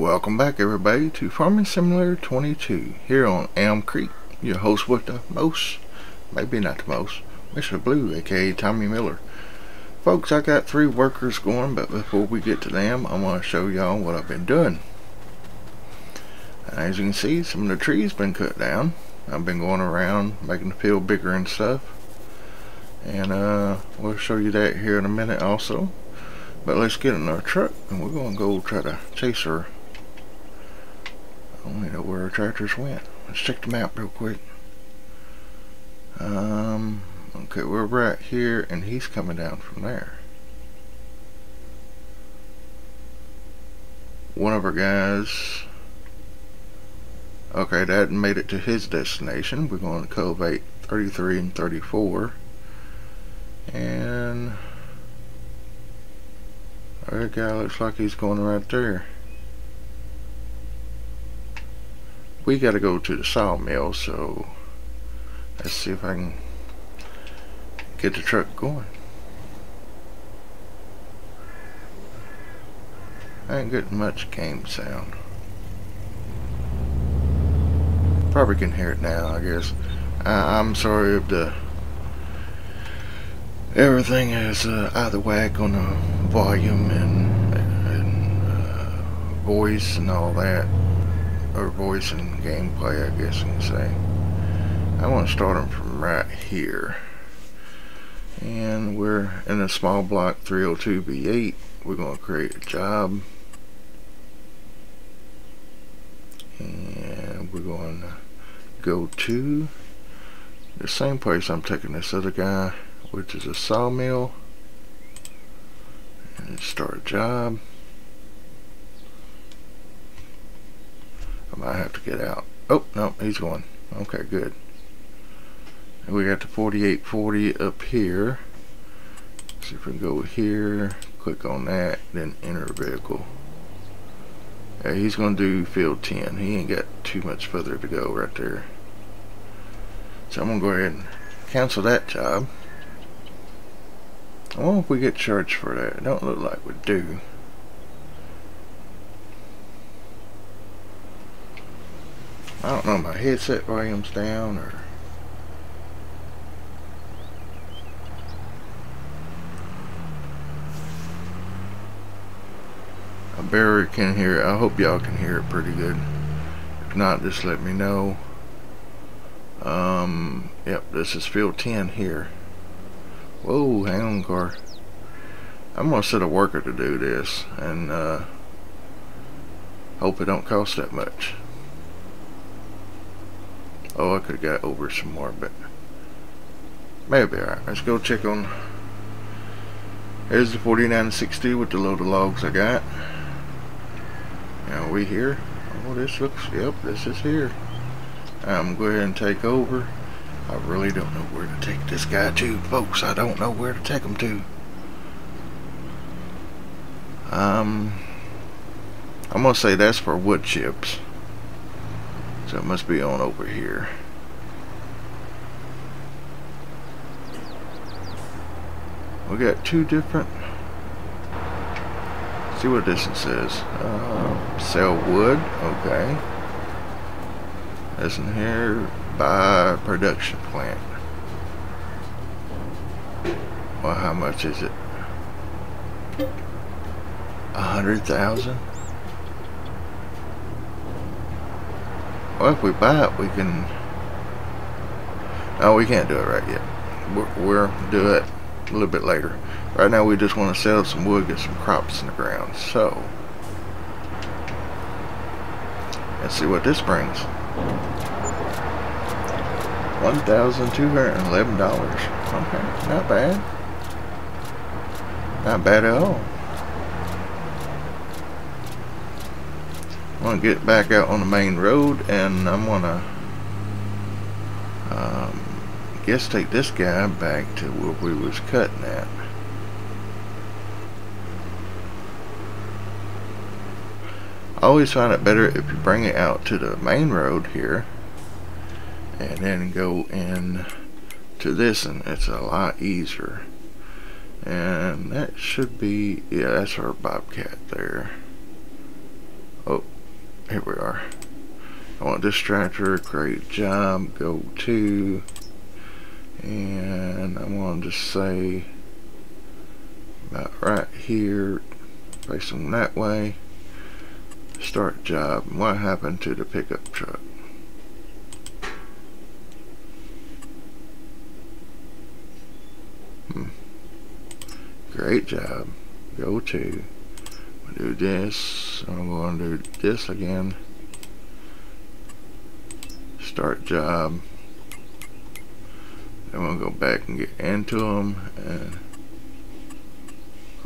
Welcome back everybody to Farming Simulator 22 here on Elm Creek. Your host with the most, maybe not the most, Mr. Blue aka Tommy Miller. Folks, I got three workers going, but before we get to them, I want to show y'all what I've been doing. As you can see, some of the trees been cut down. I've been going around making the field bigger and stuff. And uh, we'll show you that here in a minute also. But let's get in our truck and we're going to go try to chase her I don't know where our tractors went. Let's check the map real quick. Um, okay, we're right here, and he's coming down from there. One of our guys, okay, that made it to his destination. We're going to cultivate 33 and 34. And our guy looks like he's going right there. We got to go to the sawmill, so let's see if I can get the truck going. I ain't getting much game sound. Probably can hear it now, I guess. I, am sorry if the everything is uh, out of whack on the volume and, and uh, voice and all that or voice and gameplay, I guess you can say. I want to start them from right here. And we're in a small block 302B8. We're going to create a job. And we're going to go to the same place I'm taking this other guy, which is a sawmill. And start a job. I might have to get out. Oh, no, he's going. Okay, good. And we got the 4840 up here. See if we can go here, click on that, then enter vehicle. Yeah, he's going to do field 10. He ain't got too much further to go right there. So I'm going to go ahead and cancel that job. I wonder if we get charged for that. It don't look like we do. I don't know, my headset volume's down or I barely can hear it. I hope y'all can hear it pretty good. If not, just let me know. Um, yep, this is field 10 here. Whoa, hang on, car. I'm gonna set a worker to do this and uh, hope it don't cost that much. Oh, I could have got over some more, but maybe alright. Let's go check on. There's the 4960 with the load of logs I got. Now we here. Oh, this looks. Yep, this is here. I'm go ahead and take over. I really don't know where to take this guy to, folks. I don't know where to take him to. Um, I'm gonna say that's for wood chips. So it must be on over here. We got two different. see what this one says. Uh, sell wood. Okay. This in here. Buy production plant. Well, how much is it? A hundred thousand? Well, if we buy it, we can... No, we can't do it right yet. We'll do it a little bit later. Right now, we just want to sell some wood, get some crops in the ground. So, let's see what this brings. $1,211. Okay, not bad. Not bad at all. I'm to get back out on the main road and I'm to um, guess take this guy back to where we was cutting at. I always find it better if you bring it out to the main road here and then go in to this and it's a lot easier and that should be yeah that's our bobcat there Oh, here we are. I want this tractor, great job, go to, and I want to say about right here, face them that way, start job. What happened to the pickup truck? Hmm. Great job. Go to. Do this. I'm going to do this again. Start job. Then we'll go back and get into them. And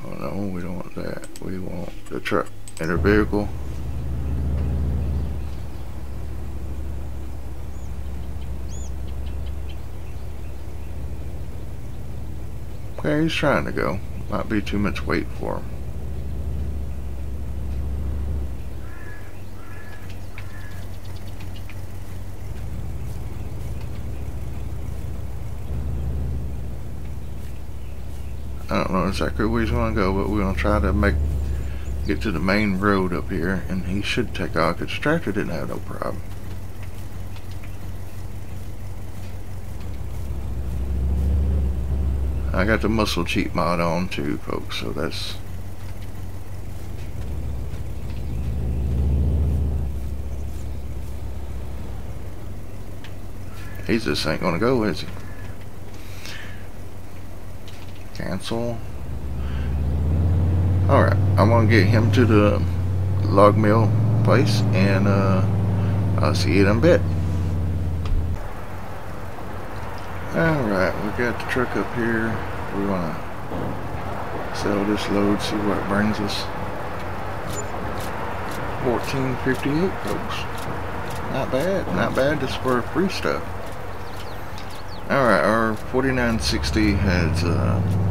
oh no, we don't want that. We want the truck and the vehicle. Okay, he's trying to go. Might be too much weight for him. Exactly where he's going to go, but we're going to try to make get to the main road up here, and he should take off because tractor didn't have no problem. I got the muscle cheat mod on too, folks, so that's He just ain't gonna go, is he? Cancel. Alright, I'm gonna get him to the log mill place and uh, I'll see you in a bit. Alright, we got the truck up here. We want to sell this load, see what it brings us. 1458 folks. Not bad, not bad just for free stuff. Alright, our 4960 has uh,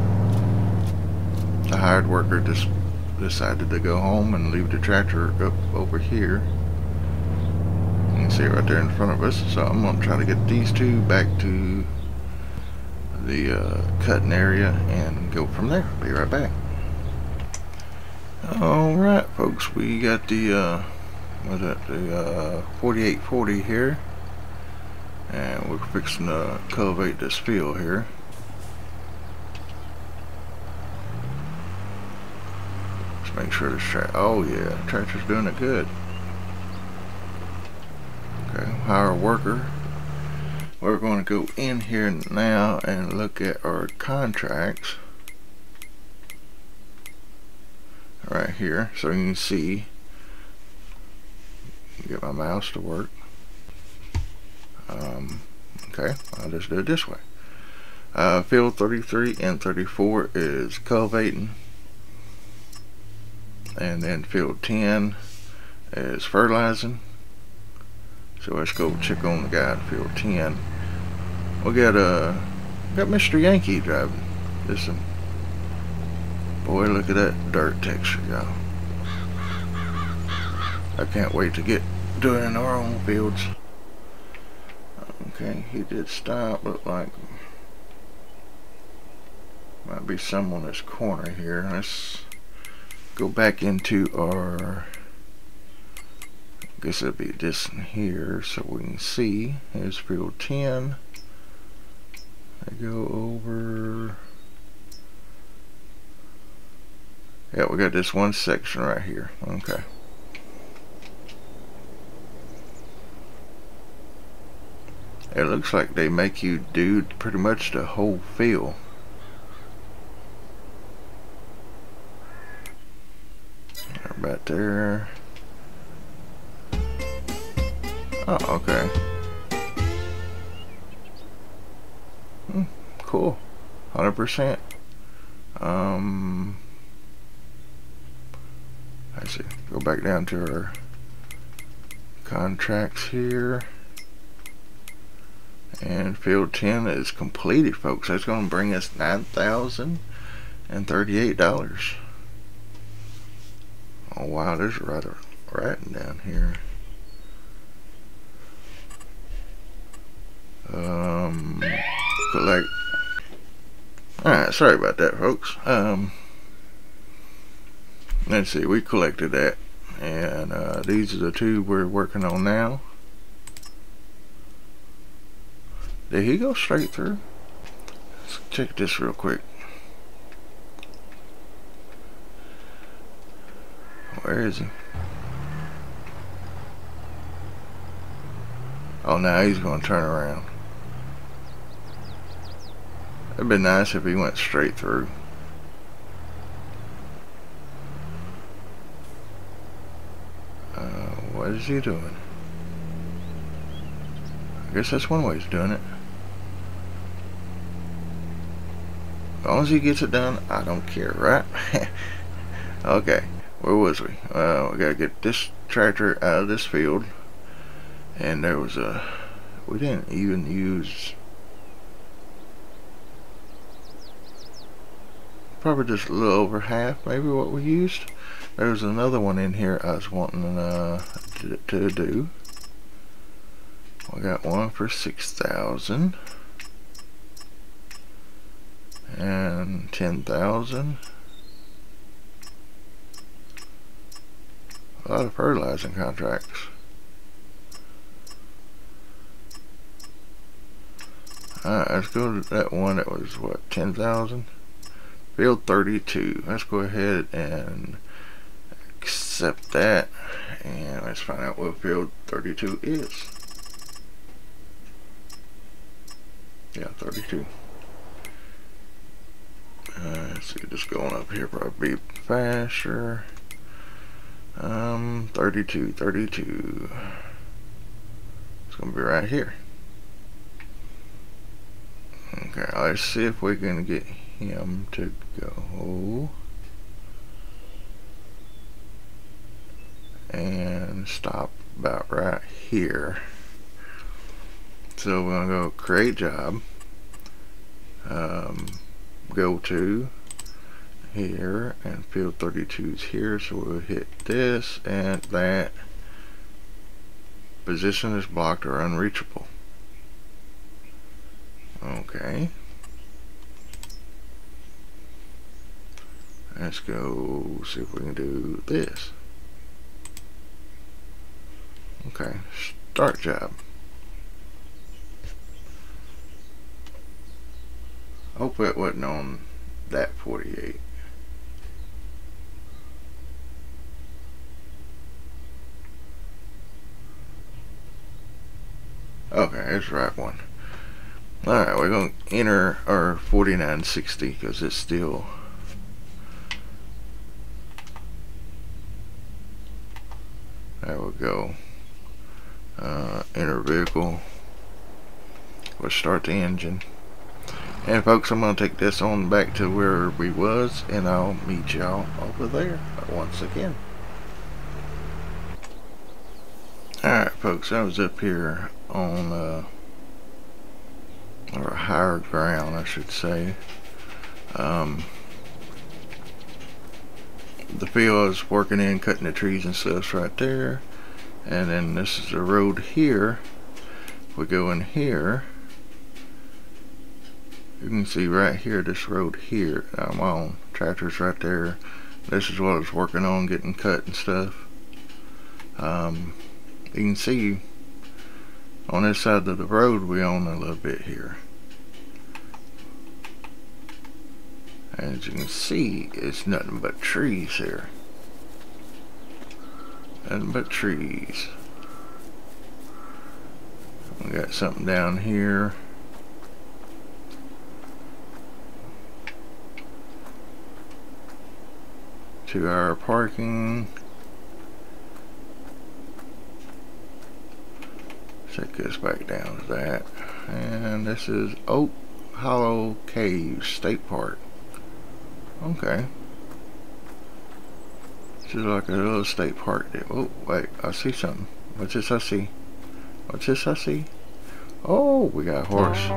a hired worker just decided to go home and leave the tractor up over here. You can see it right there in front of us. So I'm going to try to get these two back to the uh, cutting area and go from there. Be right back. Alright folks, we got the uh, what's that, the uh, 4840 here and we're fixing to cultivate this field here. Make sure this track, oh yeah, tractor's doing it good. Okay, hire a worker. We're going to go in here now and look at our contracts. Right here so you can see. Get my mouse to work. Um, okay I'll just do it this way. Uh, field 33 and 34 is cultivating and then field 10 is fertilizing so let's go check on the guy in field 10 we got uh got Mr. Yankee driving. Listen. Boy, look at that dirt texture, y'all. I can't wait to get doing in our own fields. Okay, he did stop, look like might be some on this corner here. Let's go back into our I guess it'll be this here so we can see. Here's field 10. I go over yeah we got this one section right here okay it looks like they make you do pretty much the whole field about there oh okay Hmm, cool. 100%. Um, I see. Go back down to our contracts here. And field 10 is completed, folks. That's going to bring us $9,038. Oh, wow. There's rather writing down here. Um collect. Alright, sorry about that, folks. Um, let's see, we collected that. and uh, these are the two we're working on now did he go straight through let's check this real quick where is he oh now he's going to turn around it'd be nice if he went straight through Uh, What is he doing? I guess that's one way he's doing it. As long as he gets it done, I don't care, right? okay, where was we? Uh, we gotta get this tractor out of this field. And there was a... We didn't even use... Probably just a little over half, maybe, what we used. There's another one in here I was wanting uh, to, to do. I got one for 6000 and 10,000 a lot of fertilizing contracts. Alright let's go to that one that was what 10,000 field 32 let's go ahead and accept that and let's find out what field 32 is. Yeah 32 uh, let's see just going up here probably faster um 32 32 it's gonna be right here. Okay let's see if we can get him to go. And stop about right here. So we're going to go create job, um, go to here, and field 32 is here, so we'll hit this and that. Position is blocked or unreachable. Okay. Let's go see if we can do this. Okay, start job. Hope it wasn't on that 48. Okay, it's the right one. Alright, we're going to enter our 4960 because it's still there we go. Uh, enter vehicle. Let's start the engine. And folks I'm gonna take this on back to where we was and I'll meet y'all over there once again. Alright folks I was up here on uh, or higher ground I should say. Um, the field I was working in cutting the trees and stuff right there. And then this is the road here. We go in here. You can see right here this road here I'm on. Tractors right there. This is what I was working on getting cut and stuff. Um, you can see on this side of the road we own a little bit here as you can see it's nothing but trees here Nothing but trees. We got something down here. Two hour parking. Check this back down to that. And this is Oak Hollow Cave State Park. Okay. This is like a little state park. Oh, wait, I see something. What's this I see? What's this I see? Oh, we got a horse.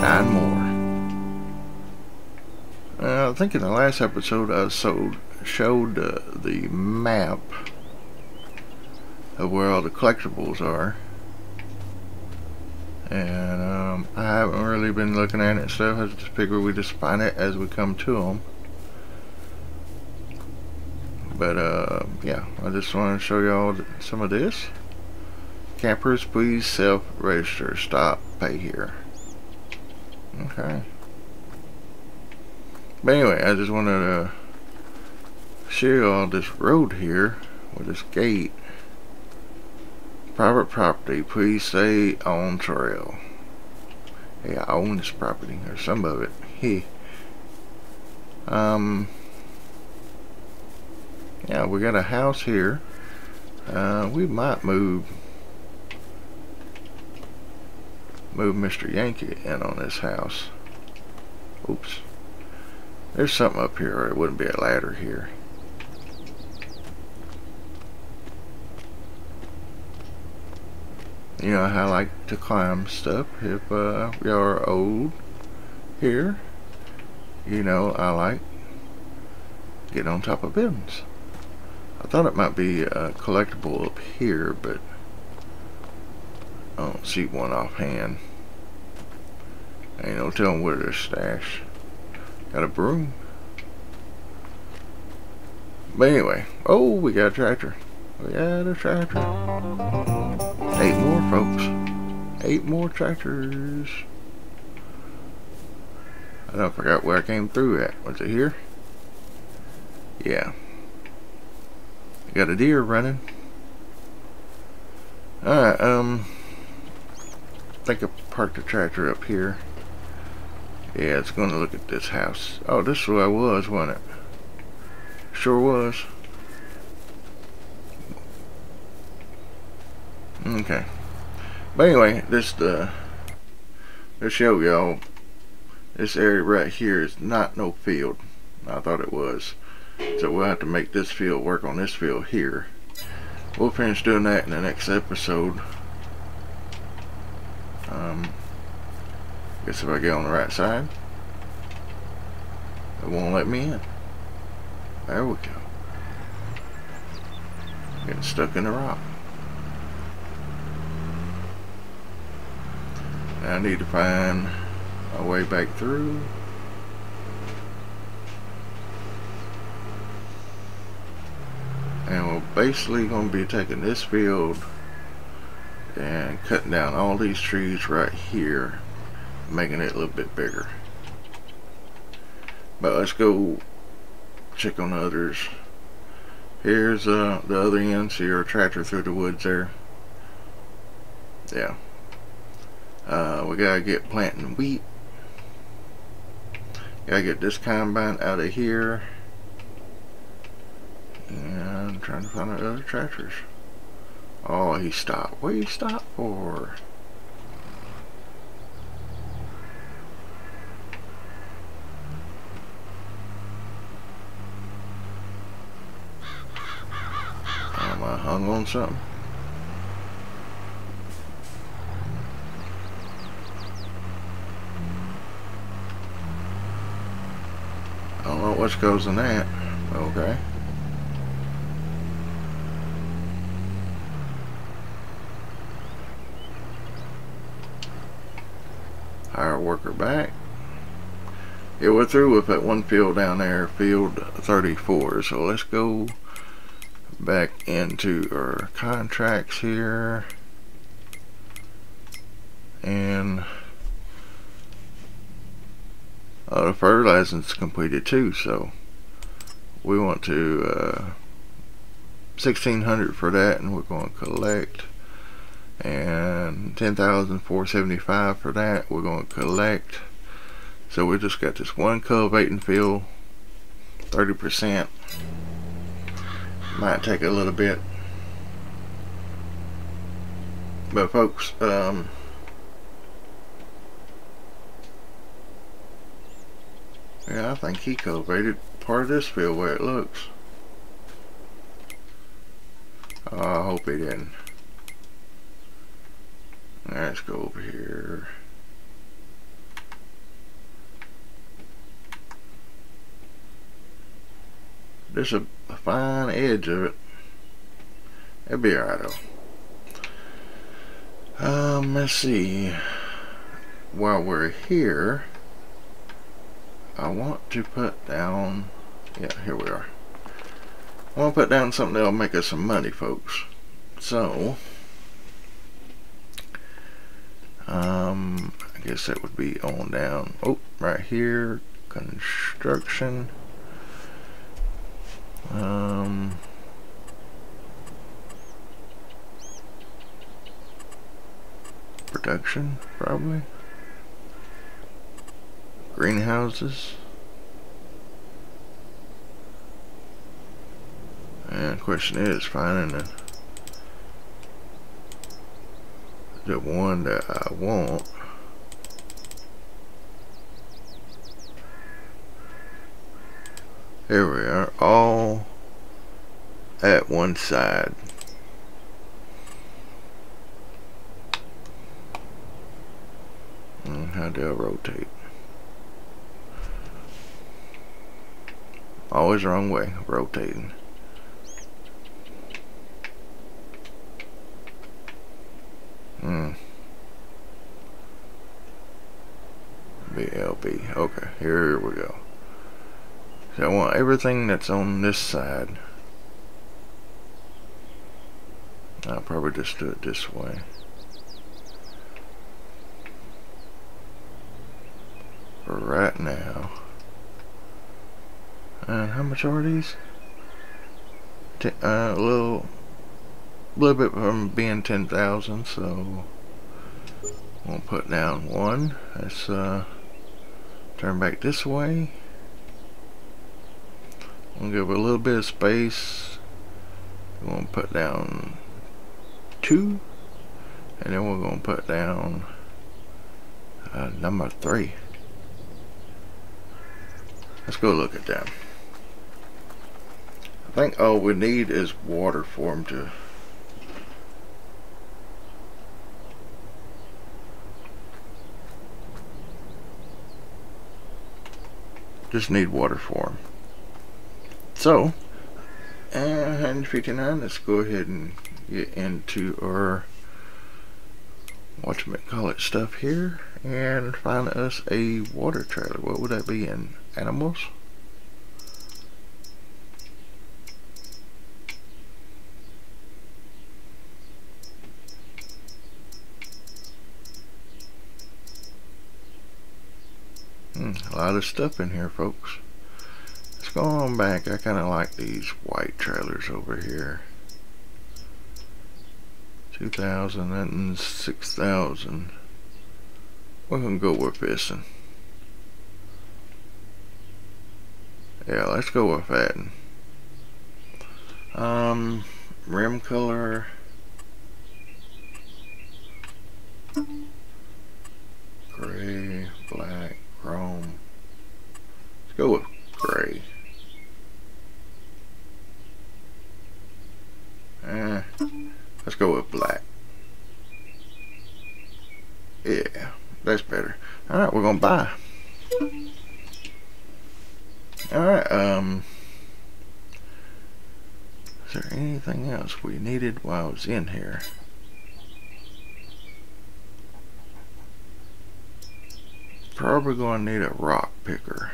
Nine more. Uh, I think in the last episode I sold, showed uh, the map of where all the collectibles are. And um, I haven't really been looking at it so. I just figure we just find it as we come to them. but uh, yeah, I just want to show y'all some of this. Campers, please self-register. Stop. Pay here. Okay. But anyway, I just wanted to show y'all this road here with this gate. Private property. Please stay on trail. Hey, I own this property, or some of it. He. Um. Yeah, we got a house here. Uh, we might move move Mr. Yankee in on this house. Oops. There's something up here, it wouldn't be a ladder here. You know I like to climb stuff. If uh, you are old here, you know I like getting on top of buildings. I thought it might be a collectible up here, but I don't see one offhand. Ain't no telling where their stash. Got a broom. But anyway, oh, we got a tractor. We got a tractor. Eight more, folks. Eight more tractors. I don't forgot where I came through at. Was it here? Yeah. Got a deer running. Alright, um... I think I parked the tractor up here. Yeah, it's going to look at this house. Oh, this is where I was, wasn't it? Sure was. Okay. But anyway, this uh, to show y'all this area right here is not no field. I thought it was. So we'll have to make this field work on this field here. We'll finish doing that in the next episode. Um, guess if I get on the right side, it won't let me in. There we go. Getting stuck in the rock. I need to find a way back through. And we're basically going to be taking this field and cutting down all these trees right here making it a little bit bigger. But let's go check on the others. Here's uh, the other end. See our tractor through the woods there? Yeah uh, we gotta get planting wheat gotta get this combine out of here and trying to find the other tractors Oh, he stopped. What you stop for? Am I hung on something? I don't know what goes in that. Okay. Hire worker back. Yeah, we're through with that one field down there, field 34. So let's go back into our contracts here. And uh, the fertilizing is completed too, so we want to uh, 1600 for that and we're going to collect. And 10,475 for that we're going to collect. So we just got this one cultivating field 30% might take a little bit. But folks um, yeah I think he cultivated part of this field where it looks oh, I hope he didn't Let's go over here. There's a, fine edge of it. It'll be alright though. Um, let's see. While we're here, I want to put down, yeah, here we are. I want to put down something that'll make us some money, folks. So, um, I guess that would be on down. Oh, right here, construction. Um, production, probably. Greenhouses. And the question is finding the, the one that I want. Here we are, all at one side. And how do I rotate? Always wrong way, rotating. Hmm. BLB. Okay, here we go. So I want everything that's on this side. I'll probably just do it this way. Right now. And how much are these? T uh, a little, little bit from being 10,000, so we'll put down one. Let's uh, turn back this way. We'll give a little bit of space. We're going to put down two. And then we're going to put down uh, number three. Let's go look at them. I think all we need is water for them to just need water for them. So, uh, 159, let's go ahead and get into our whatchamacallit stuff here and find us a water trailer. What would that be in? Animals? Hmm, a lot of stuff in here, folks. Let's go on back. I kind of like these white trailers over here. 2,000 and 6,000. We're to go with this. And yeah, let's go with that. Um, rim color. Gray, black, chrome. Let's go with gray. Eh, let's go with black. Yeah, that's better. Alright, we're gonna buy. Alright, um is there anything else we needed while I was in here? Probably gonna need a rock picker.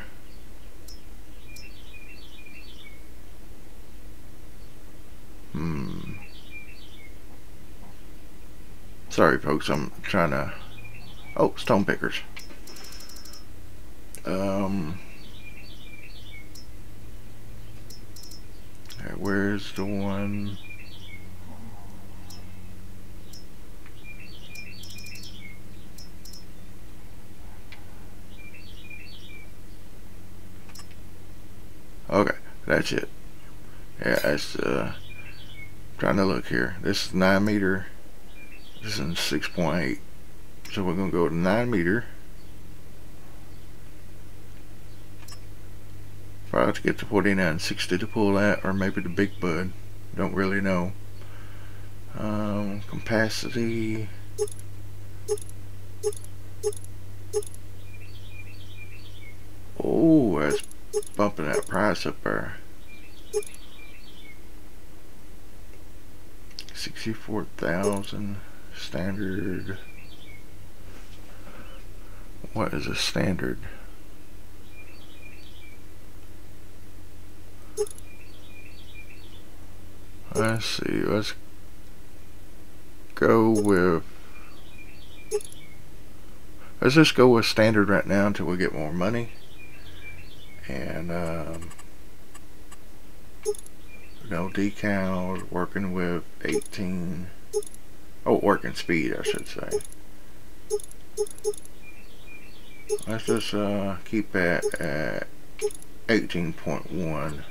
Hmm. Sorry, folks. I'm trying to. Oh, stone pickers. Um. Where's the one? Okay, that's it. Yeah, that's uh trying to look here. This is 9 meter. This is 6.8. So we're going to go to 9 meter. Probably to get to 4960 to pull that, or maybe the big bud. Don't really know. Um, capacity. Oh, that's bumping that price up there. 64,000 standard. What is a standard? Let's see, let's go with let's just go with standard right now until we get more money. And um, no decals working with 18 oh working speed I should say let's just uh, keep that at 18.1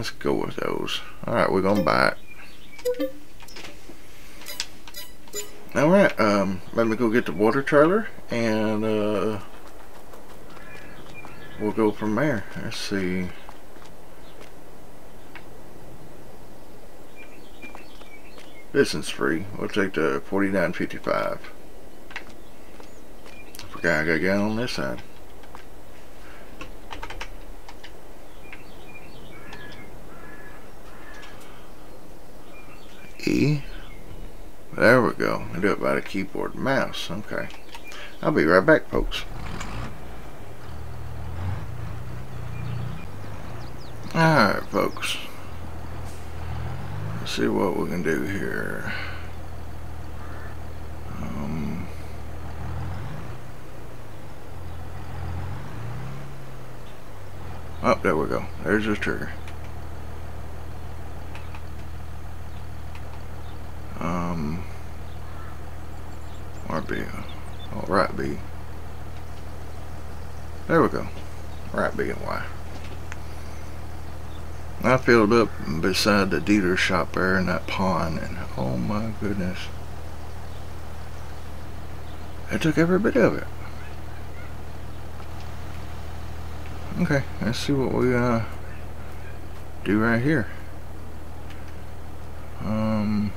Let's go with those. Alright, we're gonna buy it. Alright, um, let me go get the water trailer and uh, we'll go from there. Let's see. Distance free. We'll take the 49.55. Forgot I gotta get on this side. E. There we go. I do it by the keyboard mouse. Okay. I'll be right back, folks. Alright, folks. Let's see what we can do here. Um, oh, there we go. There's the trigger. Um, RB. Oh, right B. There we go. Right B and Y. I filled up beside the dealer shop there in that pond and oh my goodness. I took every bit of it. Okay, let's see what we uh do right here. Um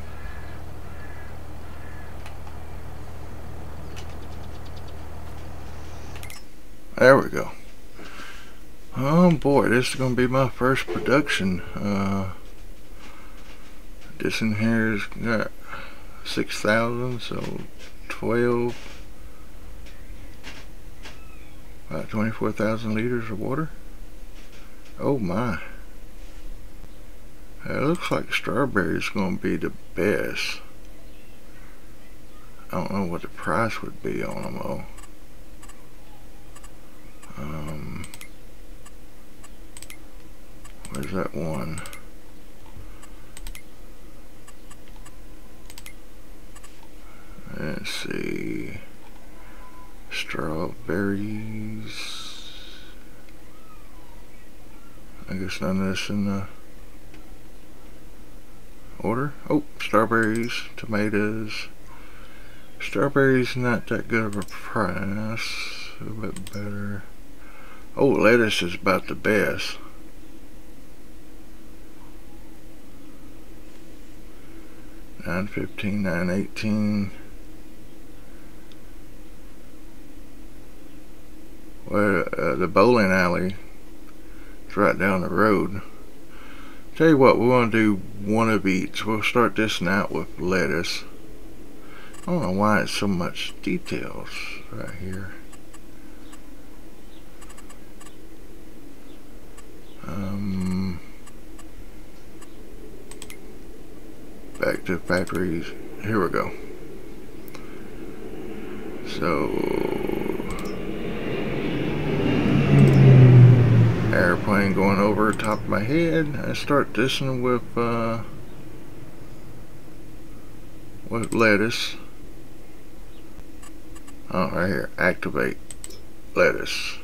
There we go. Oh boy, this is going to be my first production. Uh, this in here's got 6,000, so 12, about 24,000 liters of water. Oh my. It looks like strawberry is going to be the best. I don't know what the price would be on them though. Um, where's that one? Let's see. Strawberries. I guess none of this in the order. Oh, strawberries, tomatoes. Strawberries not that good of a price. A bit better. Oh, lettuce is about the best. Nine fifteen, nine eighteen. Well, uh, the bowling alley is right down the road. Tell you what, we want to do one of each. We'll start this out with lettuce. I don't know why it's so much details right here. Um, to factories. Here we go. So, airplane going over top of my head. I start this one with uh, with lettuce. Oh, right here, activate lettuce.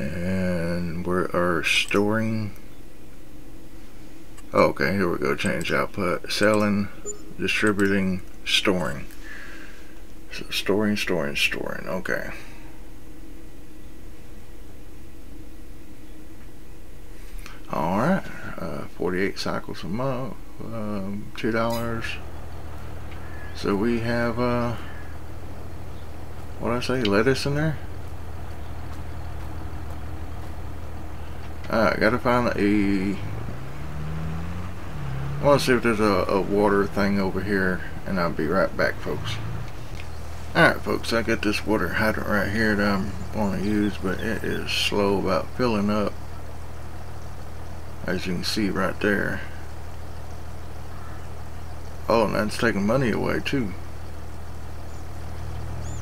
and we are storing okay here we go change output. Selling distributing storing. So storing storing storing okay. Alright uh, 48 cycles a month um, two dollars. So we have uh what I say lettuce in there? Alright, gotta find a... I want to see if there's a, a water thing over here, and I'll be right back, folks. Alright folks, I got this water hydrant right here that I want to use, but it is slow about filling up. As you can see right there. Oh, and that's taking money away too.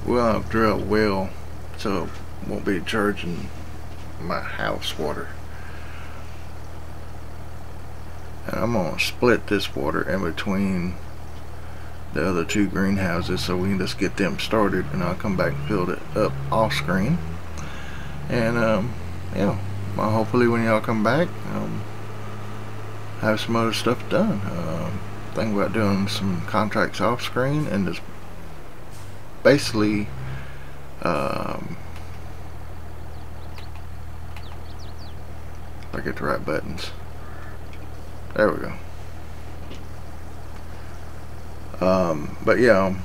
Well, I've drilled well, so won't be charging my house water. And I'm to split this water in between the other two greenhouses so we can just get them started and I'll come back and fill it up off screen and um, yeah well, hopefully when y'all come back um, have some other stuff done. Um, think about doing some contracts off screen and just basically um, I get the right buttons there we go. Um, but yeah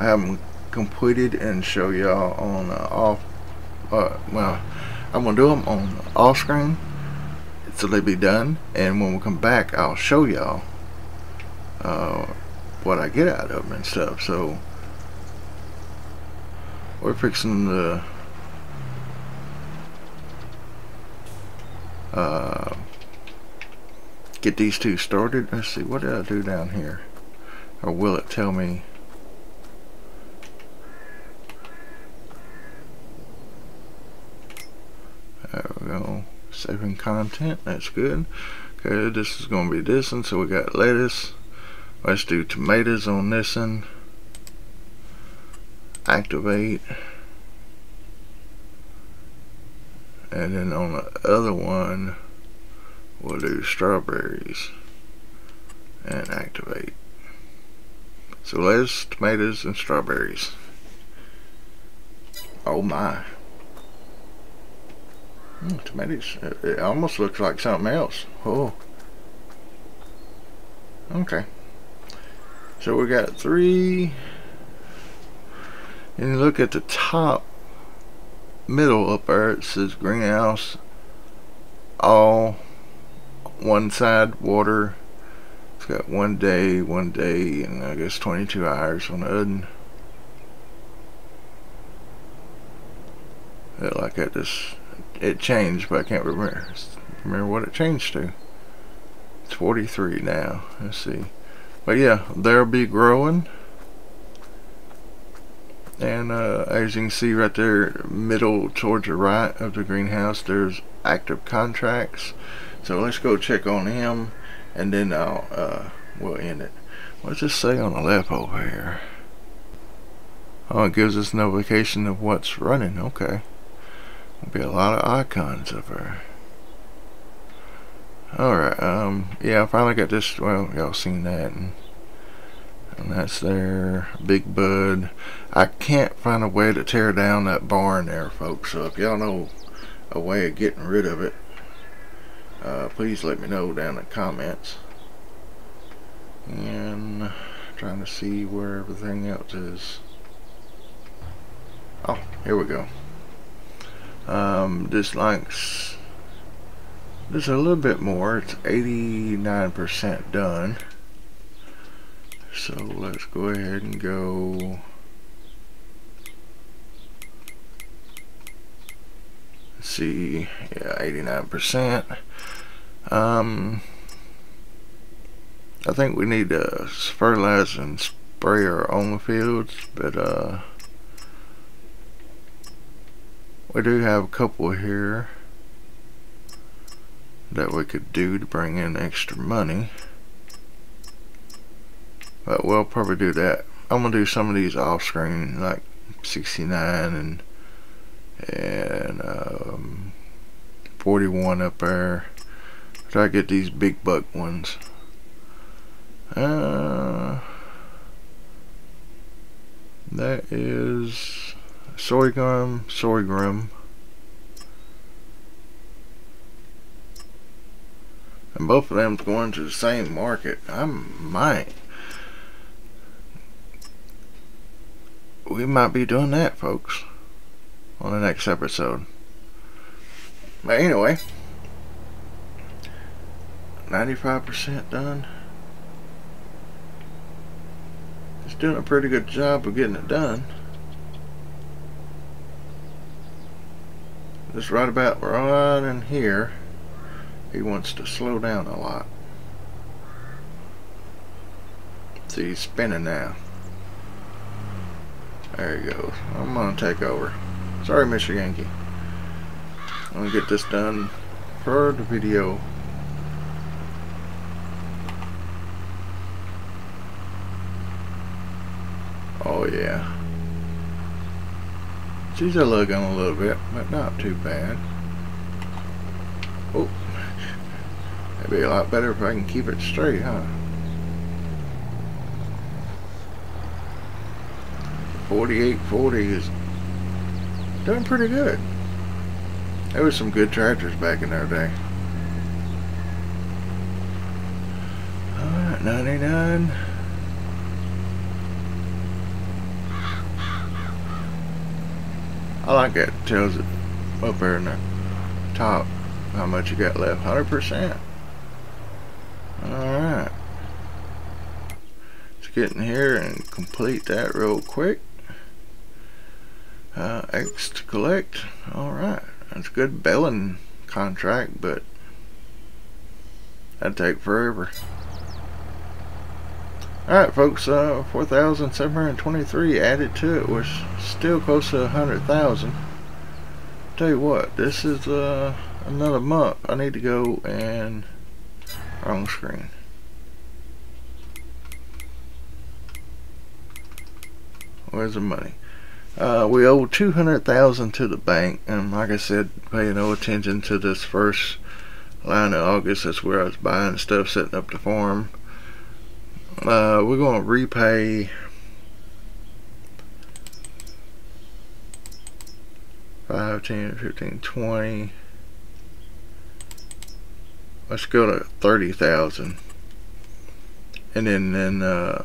I have them completed and show y'all on uh, off uh, well I'm gonna do them on off screen so they be done and when we come back I'll show y'all uh, what I get out of them and stuff. So we're fixing the uh, get these two started? Let's see what did I do down here? Or will it tell me? There we go. Saving content that's good. Okay this is gonna be this one so we got lettuce. Let's do tomatoes on this one. Activate. And then on the other one we'll do strawberries and activate so lettuce, tomatoes, and strawberries. Oh my. Mm, tomatoes. It almost looks like something else. Oh. Okay. So we got three. And look at the top middle up there, it says greenhouse. All one side water it's got one day, one day, and I guess 22 hours on Udden. It, like it just, it changed, but I can't remember, remember what it changed to. It's 43 now. Let's see. But yeah, they'll be growing. And uh, as you can see right there, middle towards the right of the greenhouse, there's active contracts. So let's go check on him and then I'll uh, we'll end it. What's it say on the left over here? Oh, it gives us notification of what's running. Okay. There'll be a lot of icons up there. Alright, um, yeah, I finally got this, well, y'all seen that, and, and that's there, Big Bud. I can't find a way to tear down that barn there, folks, so if y'all know a way of getting rid of it, uh, please let me know down in the comments. And trying to see where everything else is. Oh here we go. Um, this likes this a little bit more. It's 89% done. So let's go ahead and go see yeah 89% um, I think we need to fertilize and spray our own fields, but uh, we do have a couple here that we could do to bring in extra money. But we'll probably do that. I'm gonna do some of these off screen, like 69 and and um, 41 up there. Try to get these big buck ones. Uh, that is sorghum, sorghum. And both of them's going to the same market. I might. We might be doing that, folks, on the next episode. But anyway, 95% done. It's doing a pretty good job of getting it done. Just right about right in here, he wants to slow down a lot. See, he's spinning now. There he goes. I'm going to take over sorry Mr. Yankee I'm gonna get this done for the video oh yeah She's a lug on a little bit, but not too bad. Oh, it'd be a lot better if I can keep it straight, huh? Forty-eight forty is doing pretty good. There was some good tractors back in our day. Alright, 99. I like that. It tells it up there in the top how much you got left. 100%. Alright. Let's get in here and complete that real quick. Uh, X to collect. Alright. That's a good billing contract, but that'd take forever. Alright folks, uh, 4,723 added to it was still close to 100,000. Tell you what, this is uh, another month. I need to go and wrong screen. Where's the money? Uh, we owe 200,000 to the bank and like I said, pay no attention to this first line of August. That's where I was buying stuff, setting up the farm uh, we're going to repay five, ten, fifteen, twenty. Let's go to thirty thousand, and then then uh,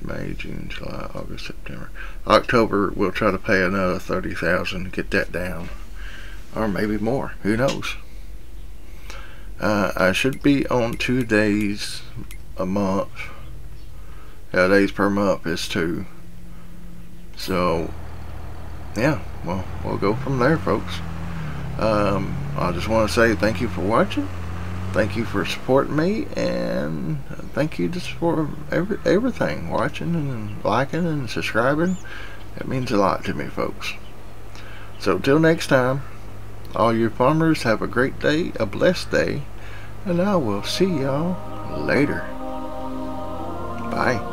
May, June, July, August, September, October. We'll try to pay another thirty thousand to get that down, or maybe more. Who knows? Uh, I should be on two days a month. Yeah, days per month is two. So, yeah, well, we'll go from there, folks. Um, I just want to say thank you for watching. Thank you for supporting me, and thank you just for every, everything, watching and liking and subscribing. It means a lot to me, folks. So, till next time, all you farmers have a great day, a blessed day, and I will see y'all later. Bye.